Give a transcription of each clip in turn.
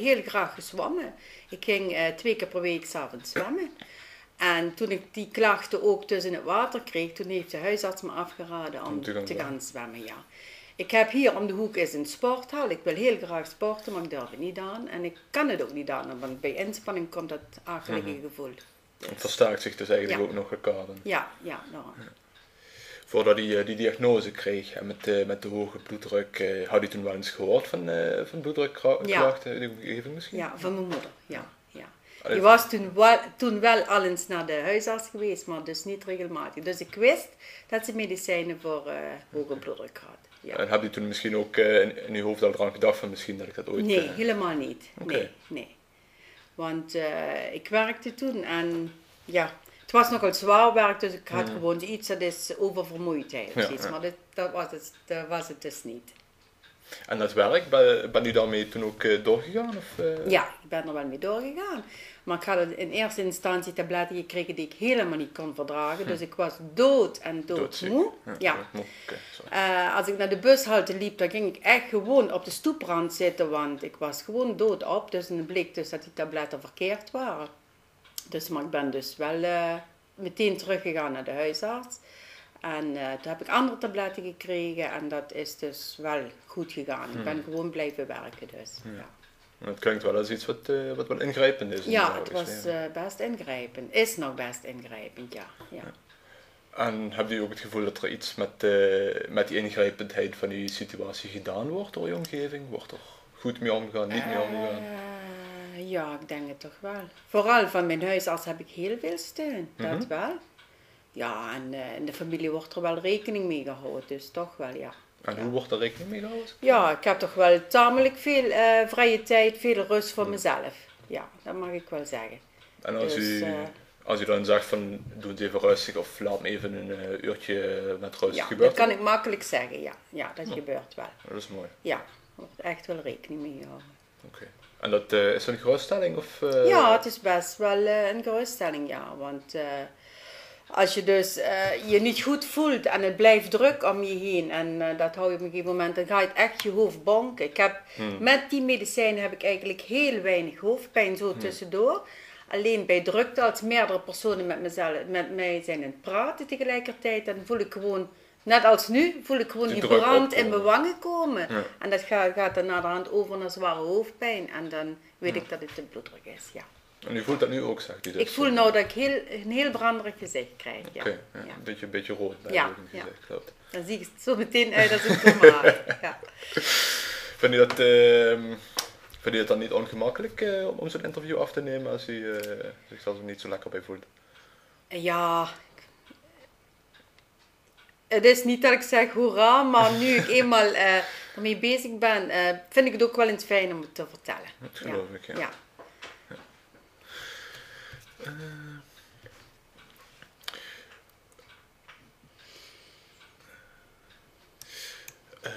heel graag gezwommen. Ik ging eh, twee keer per week s'avonds zwemmen. En toen ik die klachten ook dus in het water kreeg, toen heeft de huisarts me afgeraden om Om te te gaan zwemmen. Ja. Ik heb hier om de hoek is een sporthal. Ik wil heel graag sporten, maar ik durf het niet aan. En ik kan het ook niet aan, want bij inspanning komt dat akelige Mhm. gevoel. Het versterkt zich dus eigenlijk Ja. ook nog dan. Ja, ja, nou. Voordat hij eh, die diagnose kreeg en met, eh, met de hoge bloeddruk, eh, had hij toen wel eens gehoord van, van bloeddrukklachten omgeving misschien? Ja, van mijn moeder. Ja, ja. Allee, Die was toen wel, toen wel al eens naar de huisarts geweest, maar dus niet regelmatig. Dus ik wist dat ze medicijnen voor hoge bloeddruk had. Ja. En heb je toen misschien ook in, in je hoofd al eraan gedacht van misschien dat ik dat ooit... Nee, helemaal niet. Nee, nee. Want ik werkte toen en ja, was nogal zwaar werk, dus ik had gewoon iets dat is oververmoeidheid of Ja, ja. Maar dat, dat, was het, dat was het dus niet. En dat werk, ben, ben u daarmee toen ook eh, doorgegaan? Of, eh? Ja, ik ben er wel mee doorgegaan. Maar ik had in eerste instantie tabletten gekregen die ik helemaal niet kon verdragen. Dus ik was dood en doodmoe. Ja. sorry. Eh, als ik naar de bushalte liep, dan ging ik echt gewoon op de stoeprand zitten, want ik was gewoon doodop. Dus dan bleek dus dat die tabletten verkeerd waren. Dus, maar ik ben dus wel meteen teruggegaan naar de huisarts. En eh, toen heb ik andere tabletten gekregen en dat is dus wel goed gegaan. Ik ben gewoon blijven werken dus. Ja, Het klinkt wel als iets wat, eh, wat wel ingrijpend is. ja het was eh, best ingrijpend. Is nog best ingrijpend, ja. ja. En heb je ook het gevoel dat er iets met, met die ingrijpendheid van die situatie gedaan wordt door je omgeving? Wordt er goed mee omgegaan, niet mee omgegaan? Eh, ja, ik denk het toch wel. Vooral van mijn huisarts heb ik heel veel steun, Mhm. dat wel. Ja, en eh, in de familie wordt er wel rekening mee gehouden, dus toch wel, ja. En hoe wordt er rekening mee gehouden? Ja, ik heb toch wel tamelijk veel eh, vrije tijd, veel rust voor mezelf. Ja, dat mag ik wel zeggen. En als, Dus, u, als u dan zegt van doe het even rustig of laat me even een uurtje met rust Ja, dat kan ik makkelijk zeggen, ja. Ja, dat gebeurt wel. Dat is mooi. Ja, er wordt echt wel rekening mee gehouden. Oké. En dat eh, is een geruststelling? Of, eh, Ja, het is best wel eh, een geruststelling, ja. Want als je dus je niet goed voelt en het blijft druk om je heen en dat hou je op een gegeven moment, dan ga je het echt je hoofd bonken. Ik heb, Met die medicijnen heb ik eigenlijk heel weinig hoofdpijn zo tussendoor. Alleen bij drukte, als meerdere personen met, mezelf, met mij zijn aan het praten tegelijkertijd, dan voel ik gewoon, net als nu, voel ik gewoon Die brand in mijn wangen komen. Ja. En dat gaat, gaat dan naar de hand over naar zware hoofdpijn. En dan weet ik dat het de bloeddruk is, ja. En u voelt dat nu ook, zegt u dus? Ik voel nou dat ik heel, een heel branderig gezicht krijg. Ja. Oké, ja, ja. een, beetje, een beetje rood bij Ja, je gezicht, klopt. Dan zie ik het zo meteen uit als een tomaat. ja. Vind u dat, ehm vind u het dan niet ongemakkelijk eh, om, om zo'n interview af te nemen als u eh, zichzelf er niet zo lekker bij voelt? ja, het is niet dat ik zeg hoera, maar nu ik eenmaal eh, ermee bezig ben, eh, vind ik het ook wel eens fijn om het te vertellen. Dat geloof ik, ja. ja. Eh,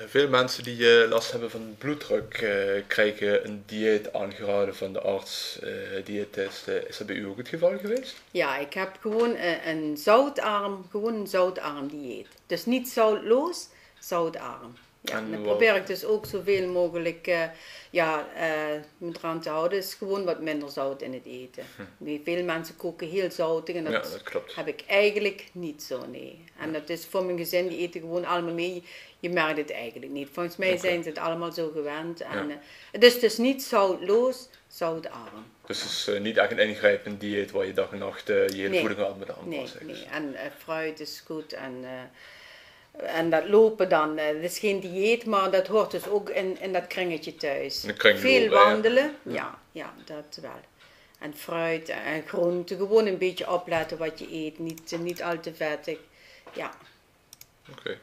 veel mensen die eh, last hebben van bloeddruk eh, krijgen een dieet aangeraden van de arts, eh diëtist. Eh, is dat bij u ook het geval geweest? Ja, ik heb gewoon een zoutarm, gewoon een zoutarm dieet. Dus niet zoutloos, zoutarm. Ja, En en dan probeer ik dus ook zoveel mogelijk eh, ja, eh, me eraan te houden. is gewoon wat minder zout in het eten. Nee, Veel mensen koken heel zoutig en dat, Hm. Ja, dat heb ik eigenlijk niet zo, nee. En dat is voor mijn gezin, die eten gewoon allemaal mee. Je merkt het eigenlijk niet. Volgens mij zijn ze het allemaal zo gewend. En, Ja. eh, het is dus niet zoutloos, zoutarm. Dus het is niet echt een ingrijpend dieet waar je dag en nacht je hele Nee. voeding aan moet Nee, aanpassen. nee. En eh, fruit is goed. En, en dat lopen dan, eh, dat is geen dieet, maar dat hoort dus ook in, in dat kringetje thuis. Veel ja. wandelen, ja. ja, dat wel. En fruit en groenten, gewoon een beetje opletten wat je eet, niet, eh, niet al te vettig. Ja, Oké.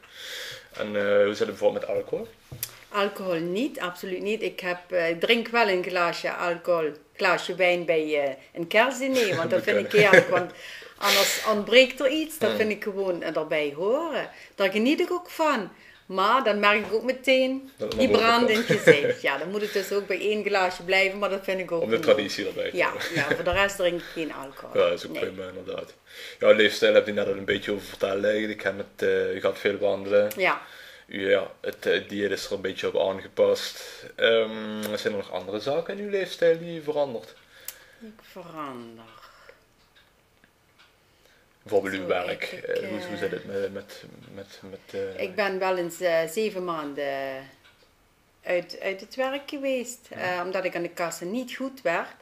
En eh, hoe zit het bijvoorbeeld met alcohol? alcohol niet, absoluut niet. Ik, heb, eh, ik drink wel een glaasje alcohol, glaasje wijn bij eh, een kerstdiner, want dat vind ik heerlijk. Want anders ontbreekt er iets, dat vind ik gewoon erbij horen. Daar geniet ik ook van. Maar dan merk ik ook meteen het die brand in het gezicht. Ja, dan moet het dus ook bij één glaasje blijven, maar dat vind ik ook Om de traditie erbij te Ja, ja, voor de rest drink ik geen alcohol. Ja, dat is ook Nee. prima inderdaad. Ja, leefstijl heb je net al een beetje over verteld eigenlijk. Met, eh, je gaat veel wandelen. Ja, Ja, het uh, dieet is er een beetje op aangepast. Um, zijn er nog andere zaken in uw leefstijl die verandert? Ik verander. Bijvoorbeeld uw werk. Ik, uh, hoe, hoe zit het met... met, met, met uh... Ik ben wel eens zeven maanden uit, uit het werk geweest. Ja. omdat ik aan de kassen niet goed werd.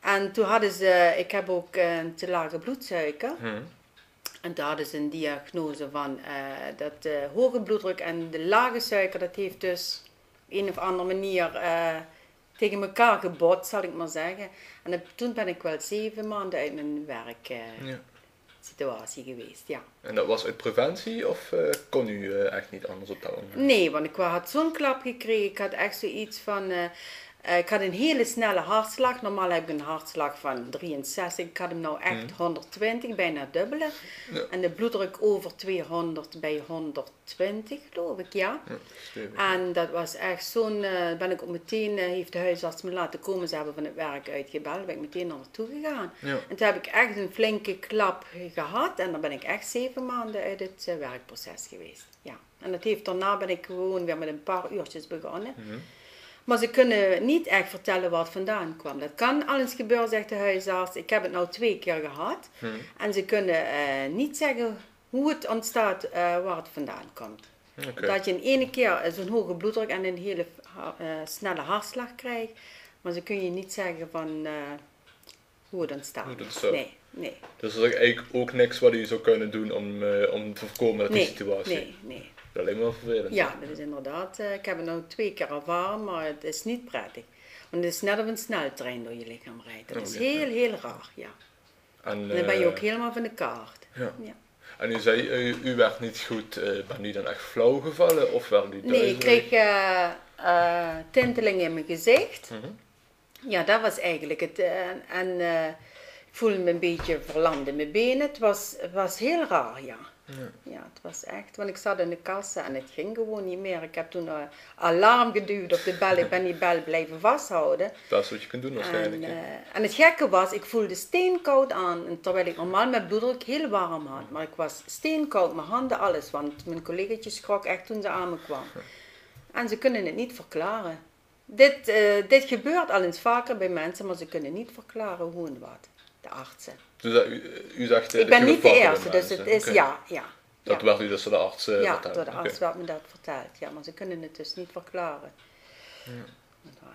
En toen hadden ze... Ik heb ook een te lage bloedsuiker. Hmm. En daar hadden ze een diagnose van uh, dat de hoge bloeddruk en de lage suiker, dat heeft dus op een of andere manier uh, tegen elkaar gebot, zal ik maar zeggen. En dat, toen ben ik wel zeven maanden uit mijn werk ja. Situatie geweest, ja. En dat was uit preventie of kon u echt niet anders op dat moment? Nee, want ik had zo'n klap gekregen. Ik had echt zoiets van uh, ik had een hele snelle hartslag. Normaal heb ik een hartslag van 63. Ik had hem nou echt mm. 120, bijna dubbele. Ja. En de bloeddruk over 200 bij 120, geloof ik, ja. ja en dat was echt zo'n... Uh, ben ik ook meteen, uh, heeft de huisarts me laten komen. Ze hebben van het werk uitgebeld. ben ik meteen naar naartoe gegaan. Ja. En toen heb ik echt een flinke klap gehad. En dan ben ik echt zeven maanden uit het werkproces geweest. Ja. En dat heeft, daarna ben ik gewoon weer met een paar uurtjes begonnen. Mm maar ze kunnen niet echt vertellen waar het vandaan kwam. Dat kan al eens gebeuren, zegt de huisarts. Ik heb het nou twee keer gehad. Hmm. En ze kunnen uh, niet zeggen hoe het ontstaat, uh, waar het vandaan komt. Okay. Dat je in ene keer eh, zo'n hoge bloeddruk en een hele uh, snelle hartslag krijgt. Maar ze kunnen je niet zeggen van hoe het ontstaat. Hoe het nee, nee. Dus er is eigenlijk ook niks wat je zou kunnen doen om, om te voorkomen dat nee, die situatie... Nee, nee alleen vervelend. Ja, dat is inderdaad. Uh, ik heb het nu twee keer ervaren, maar het is niet prettig. Want het is net of een sneltrein door je lichaam rijdt. Dat is oh, heel, heel raar, ja. En, dan ben je ook eh, helemaal van de kaart. Ja. ja. En u zei, u, u werd niet goed, uh, ben u dan echt flauw gevallen of werd u Nee, ik kreeg uh, tinteling in mijn gezicht. Mm -hmm. Ja, dat was eigenlijk het. en ik voelde me een beetje verlamd in mijn benen. Het was, was heel raar, ja. Ja. ja, het was echt, want ik zat in de kassa en het ging gewoon niet meer. Ik heb toen uh, alarm geduwd op de bel, ik ben die bel blijven vasthouden. Dat is wat je kunt doen waarschijnlijk. En, uh, en het gekke was, ik voelde steenkoud aan, en terwijl ik normaal mijn bloeddruk heel warm had. Maar ik was steenkoud, mijn handen, alles, want mijn collega's schrok echt toen ze aan me kwam. En ze kunnen het niet verklaren. Dit, uh, dit gebeurt al eens vaker bij mensen, maar ze kunnen niet verklaren hoe en wat, de artsen. Dus dat, u, ik ben niet de eerste, dus het is ja, ja. Dat werd u dus door de arts uh, Ja, verteld. door de arts okay. werd me dat verteld. Ja, maar ze kunnen het dus niet verklaren. Ja.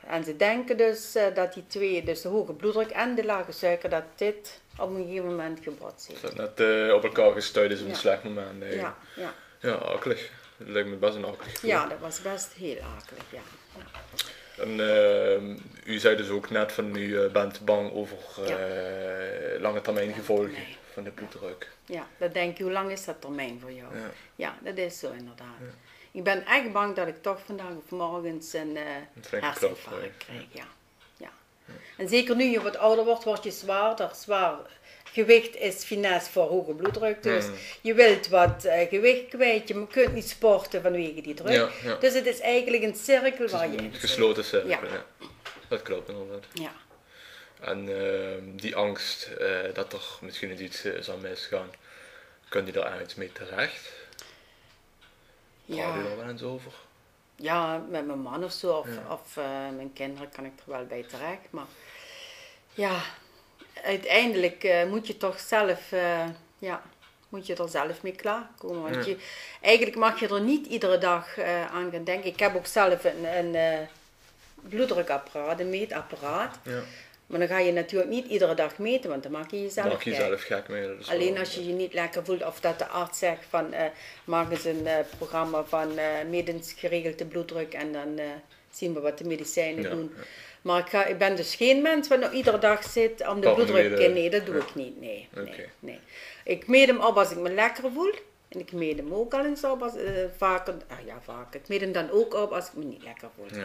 En ze denken dus uh, dat die twee, dus de hoge bloeddruk en de lage suiker, dat dit op een gegeven moment gebotst heeft. Dat net uh, op elkaar gestuurd is op een slecht moment. Nee. Ja, ja. Ja, akelig. Dat lijkt me best een akelig Ja, dat was best heel akelig, ja. En uh, u zei dus ook net van u bent bang over uh, lange termijn gevolgen nee. van de bloeddruk. Ja, dat denk je, hoe lang is dat termijn voor jou? Ja, ja dat is zo inderdaad. Ja. Ik ben echt bang dat ik toch vandaag of morgens een, uh, krijg. Ja. En zeker nu je wat ouder wordt, word je zwaarder. Zwaar gewicht is finesse voor hoge bloeddruk. Dus mm. je wilt wat uh, gewicht kwijt, je kunt niet sporten vanwege die druk. Ja, ja. Dus het is eigenlijk een cirkel waar je in gesloten cirkel, ja. Dat klopt inderdaad. Ja. En uh, die angst uh, dat er misschien iets uh, zal misgaan, kun je daar eigenlijk mee terecht? Ja. Praat je daar wel eens over? Ja, met mijn man of zo, of, ja. of mijn kinderen kan ik er wel bij terecht. Maar ja, uiteindelijk uh, moet je toch zelf, uh, ja, moet je er zelf mee klaarkomen. Want ja. je, eigenlijk mag je er niet iedere dag aan gaan denken. Ik heb ook zelf een, een bloeddrukapparaat, een meetapparaat. Ja. Maar dan ga je natuurlijk niet iedere dag meten, want dan maak je jezelf maak je gek. Zelf gek mee, Alleen als je je niet lekker voelt of dat de arts zegt van maak eens een programma van medens geregelde bloeddruk en dan zien we wat de medicijnen doen. Maar ik, ga, ik ben dus geen mens wat nou iedere dag zit om de bloeddruk te Nee, dat doe ik niet. Nee, nee, nee. Ik meet hem op als ik me lekker voel. En ik meet hem ook al eens op als, uh, vaker. Ah ja, vaker. Ik meet hem dan ook op als ik me niet lekker voel.